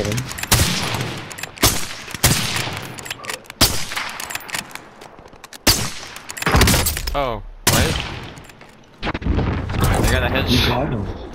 Hit him. Oh, what? I got a headshot. You got him.